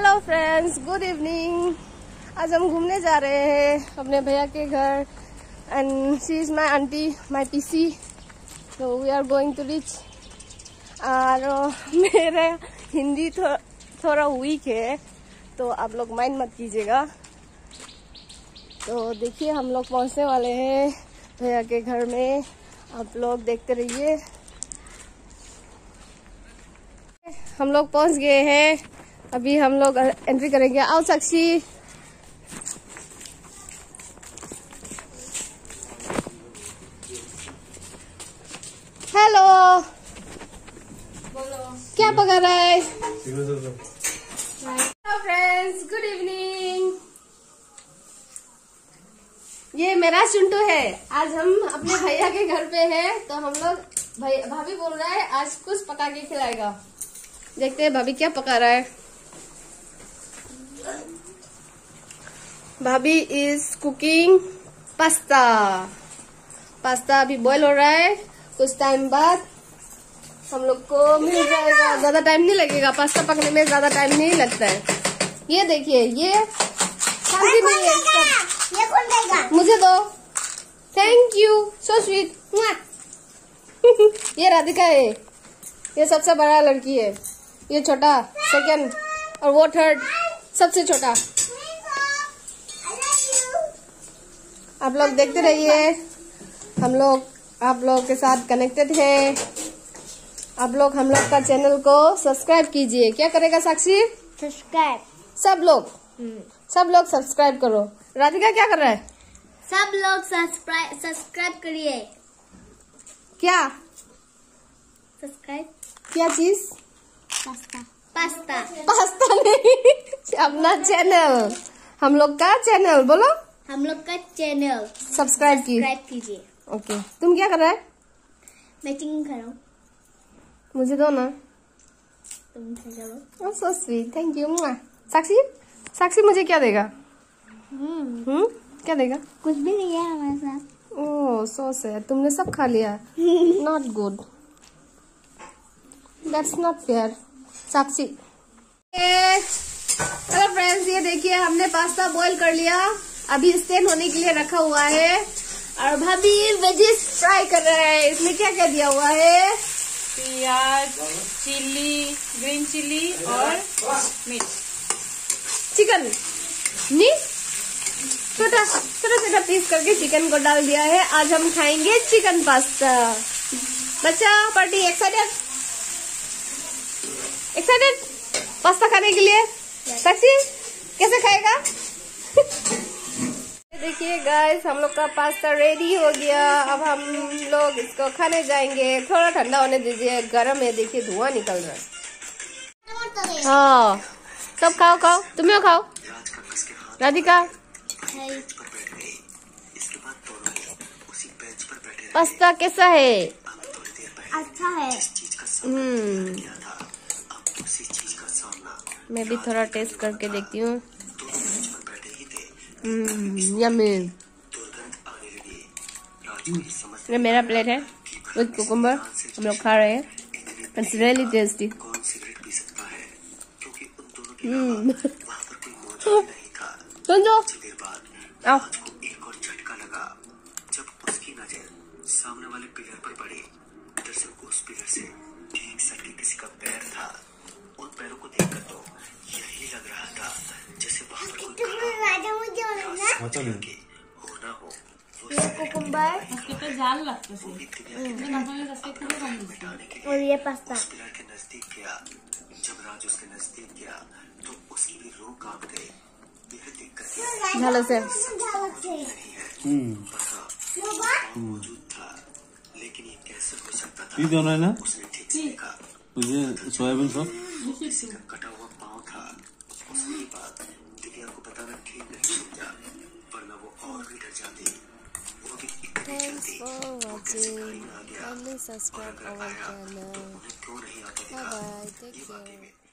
Hello friends good evening आज हम घूमने जा रहे हैं अपने भैया के घर. And she is my aunty my PC तो we are going to reach और मेरे हिंदी थो, थोड़ा वीक है तो आप लोग माइंड मत कीजिएगा. तो देखिए हम लोग पहुँचने वाले हैं भैया के घर में. आप लोग देखते रहिए. हम लोग पहुँच गए हैं. अभी हम लोग एंट्री करेंगे। आओ साक्षी। हेलो क्या पका रहा है? हेलो फ्रेंड्स गुड इवनिंग ये मेरा चुंटू है। आज हम अपने भैया के घर पे हैं तो हम लोग भैया भाभी बोल रहा है आज कुछ पका के खिलाएगा। देखते हैं भाभी क्या पका रहा है। भाभी इज़ कुकिंग पास्ता पास्ता अभी बॉयल हो रहा है। कुछ टाइम बाद हम लोग को मिल जाएगा। ज़्यादा टाइम नहीं लगेगा। पास्ता पकने में ज़्यादा टाइम नहीं लगता है। ये देखिए ये शांति नहीं है। ये कौन देगा? मुझे दो। थैंक यू सो स्वीट ये राधिका है। ये सबसे बड़ा लड़की है। ये छोटा सेकंड और वो थर्ड सबसे छोटा। आप लोग देखते रहिए। हम लोग आप लोग के साथ कनेक्टेड है। आप लोग हम लोग का चैनल को सब्सक्राइब कीजिए। क्या करेगा साक्षी? सब्सक्राइब सब लोग। सब लोग सब्सक्राइब करो। राधिका क्या कर रहा है? सब लोग सब्सक्राइब सब्सक्राइब करिए। क्या? सब्सक्राइब क्या चीज़? पास्ता। पास्ता नहीं। अपना चैनल हम लोग का चैनल बोलो। हम लोग का चैनल सब्सक्राइब कीजिए। ओके तुम क्या कर रहा है? मैं चिकन खा रहा हूँ। मुझे दो ना। तुम खा so sweet thank you Sakshi? Sakshi मुझे क्या देगा? हम्म। हम्म? क्या देगा? कुछ भी नहीं है हमारे साथ। ओह सो सैड तुमने सब खा लिया। Not good that's not fair Sakshi hello friends ये देखिए हमने पास्ता बॉईल कर लिया। अभी स्टेन होने के लिए रखा हुआ है। और भाभी वेजिस फ्राई कर रहे हैं इसमें क्या क्या दिया हुआ है? प्याज चिल्ली ग्रीन चिल्ली और मिर्च चिकन नी? छोटा छोटा छोटा पीस करके चिकन को डाल दिया है। आज हम खाएँगे चिकन पास्ता बच्चा पार्टी एक्साइटेड एक्साइटेड पास्ता खाने के लिए। साक्षी कैसे खाएगा? देखिए गाइस हम लोग का पास्ता रेडी हो गया। अब हम लोग इसको खाने जाएँगे। थोड़ा ठंडा होने दीजिए। गर्म है देखिए धुआँ निकल रहा है। हाँ। सब खाओ खाओ। तुम्हें खाओ। राधिका। पास्ता कैसा है? अच्छा है। हम्म। मैं भी थोड़ा टेस्ट करके देखती हूँ। ये मेरा प्लेट है विथ कुकुम्बर हम लोग खा रहे हैं। इट्स रियली टेस्टी सुन जो आओ। एक और झटका लगा जब उसकी नज़र सामने वाले पिलर पर पड़ी दरअसल उस पिलर से ठीक सटके किसी का पैर था उन पैरों को देखकर तो यही लग रहा था जैसे वहाँ पर कोई ये कुकुम्बर उसके तो जाल लागतं से और ये पास्ता। पिलर के नज़दीक गया जब राज उसके नज़दीक गया तो उसकी भी रूह काँप गई यह देखकर झालं से। मौजूद था लेकिन ये कैसे हो सकता था ये दोनों है ना? उसने ठीक से तुझे सोयाबीन सब? कटा Thanks for watching. Kindly subscribe our channel. Bye bye. Take care.